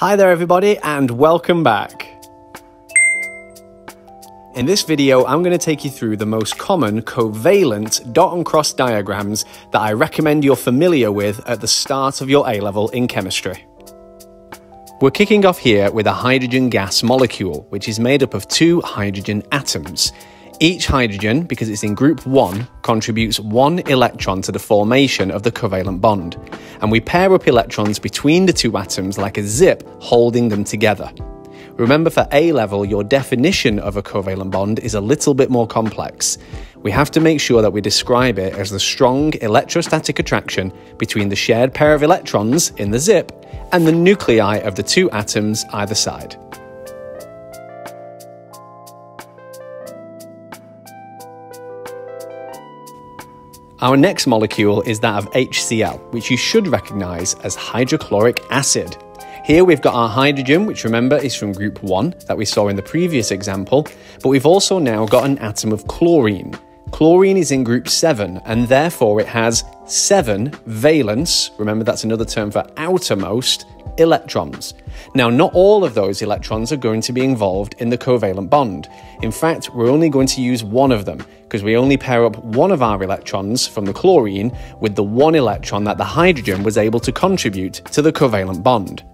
Hi there everybody and welcome back. In this video, I'm going to take you through the most common covalent dot and cross diagrams that I recommend you're familiar with at the start of your A-level in chemistry. We're kicking off here with a hydrogen gas molecule, which is made up of two hydrogen atoms. Each hydrogen, because it's in group 1, contributes one electron to the formation of the covalent bond, and we pair up electrons between the two atoms like a zip holding them together. Remember for A level, your definition of a covalent bond is a little bit more complex. We have to make sure that we describe it as the strong electrostatic attraction between the shared pair of electrons in the zip and the nuclei of the two atoms either side. Our next molecule is that of HCl, which you should recognise as hydrochloric acid. Here we've got our hydrogen, which remember is from group 1 that we saw in the previous example, but we've also now got an atom of chlorine. Chlorine is in group 7 and therefore it has 7 valence, remember that's another term for outermost, electrons. Now, not all of those electrons are going to be involved in the covalent bond. In fact, we're only going to use one of them because we only pair up one of our electrons from the chlorine with the one electron that the hydrogen was able to contribute to the covalent bond.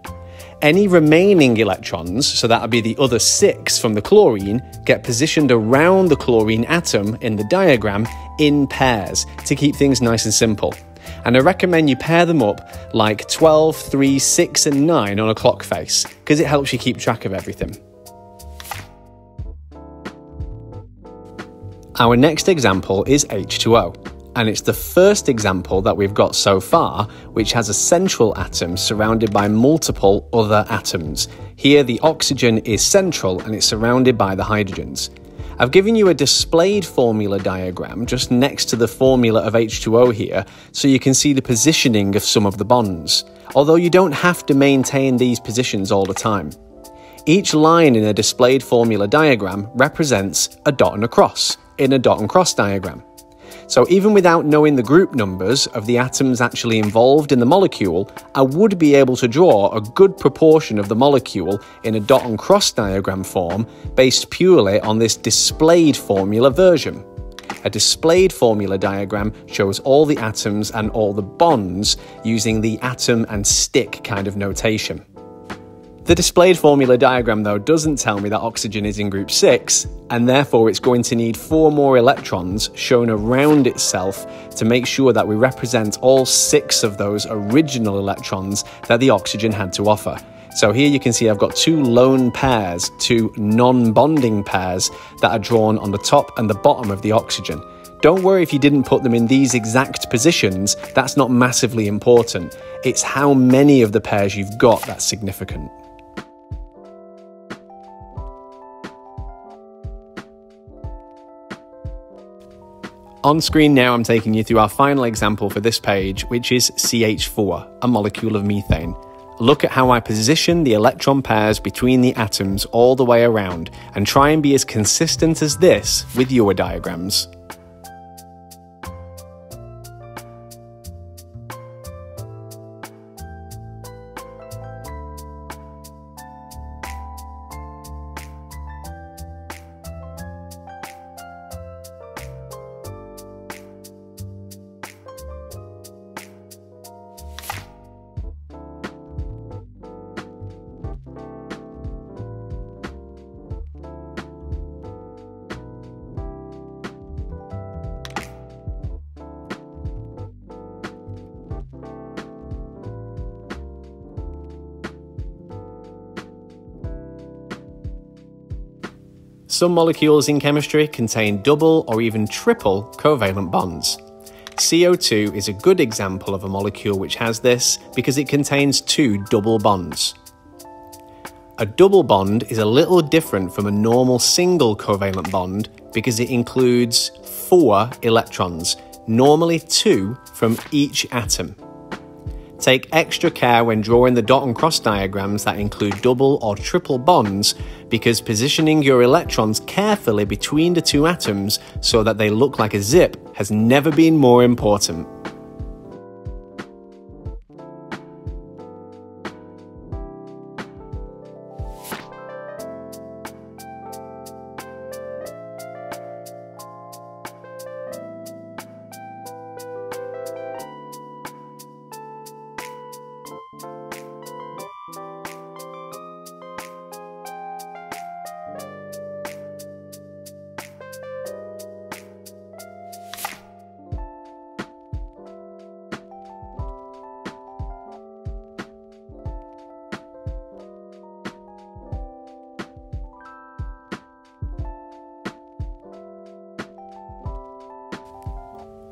Any remaining electrons, so that would be the other six from the chlorine, get positioned around the chlorine atom in the diagram in pairs to keep things nice and simple and I recommend you pair them up like 12, 3, 6, and 9 on a clock face because it helps you keep track of everything. Our next example is H2O, and it's the first example that we've got so far which has a central atom surrounded by multiple other atoms. Here, the oxygen is central and it's surrounded by the hydrogens. I've given you a displayed formula diagram just next to the formula of H2O here, so you can see the positioning of some of the bonds, although you don't have to maintain these positions all the time. Each line in a displayed formula diagram represents a dot and a cross in a dot and cross diagram. So even without knowing the group numbers of the atoms actually involved in the molecule, I would be able to draw a good proportion of the molecule in a dot and cross diagram form based purely on this displayed formula version. A displayed formula diagram shows all the atoms and all the bonds using the atom and stick kind of notation. The displayed formula diagram, though, doesn't tell me that oxygen is in group 6, and therefore it's going to need four more electrons shown around itself to make sure that we represent all six of those original electrons that the oxygen had to offer. So here you can see I've got two lone pairs, two non-bonding pairs that are drawn on the top and the bottom of the oxygen. Don't worry if you didn't put them in these exact positions, that's not massively important. It's how many of the pairs you've got that's significant. On screen now, I'm taking you through our final example for this page, which is CH4, a molecule of methane. Look at how I position the electron pairs between the atoms all the way around, and try and be as consistent as this with your diagrams. Some molecules in chemistry contain double or even triple covalent bonds. CO2 is a good example of a molecule which has this because it contains two double bonds. A double bond is a little different from a normal single covalent bond because it includes four electrons, normally two from each atom. Take extra care when drawing the dot and cross diagrams that include double or triple bonds because positioning your electrons carefully between the two atoms so that they look like a zip has never been more important.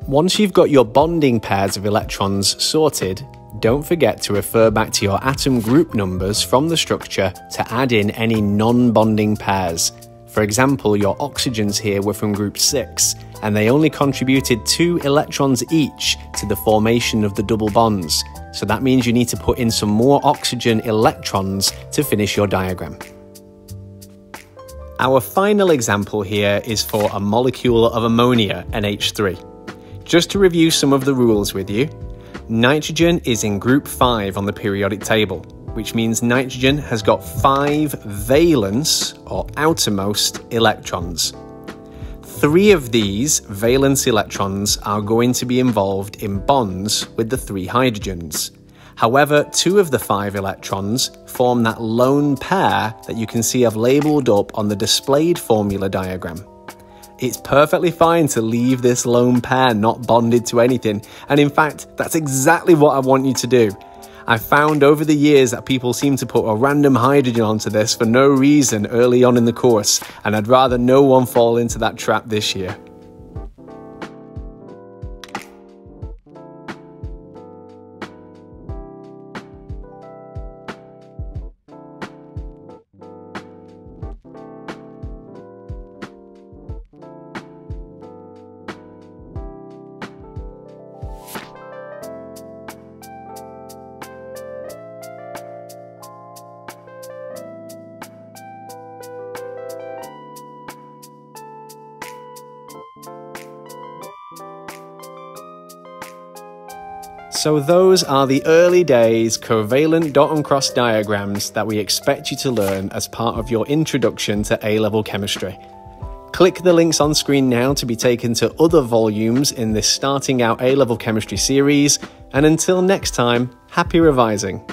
Once you've got your bonding pairs of electrons sorted, don't forget to refer back to your atom group numbers from the structure to add in any non-bonding pairs. For example, your oxygens here were from group 6, and they only contributed 2 electrons each to the formation of the double bonds. So that means you need to put in some more oxygen electrons to finish your diagram. Our final example here is for a molecule of ammonia, NH3. Just to review some of the rules with you, nitrogen is in group 5 on the periodic table, which means nitrogen has got 5 valence or outermost electrons. Three of these valence electrons are going to be involved in bonds with the three hydrogens. However, two of the five electrons form that lone pair that you can see I've labelled up on the displayed formula diagram. It's perfectly fine to leave this lone pair not bonded to anything, and in fact, that's exactly what I want you to do. I've found over the years that people seem to put a random hydrogen onto this for no reason early on in the course, and I'd rather no one fall into that trap this year. So those are the early days covalent dot and cross diagrams that we expect you to learn as part of your introduction to A-level chemistry. Click the links on screen now to be taken to other volumes in this Starting Out A-Level Chemistry series, and until next time, happy revising.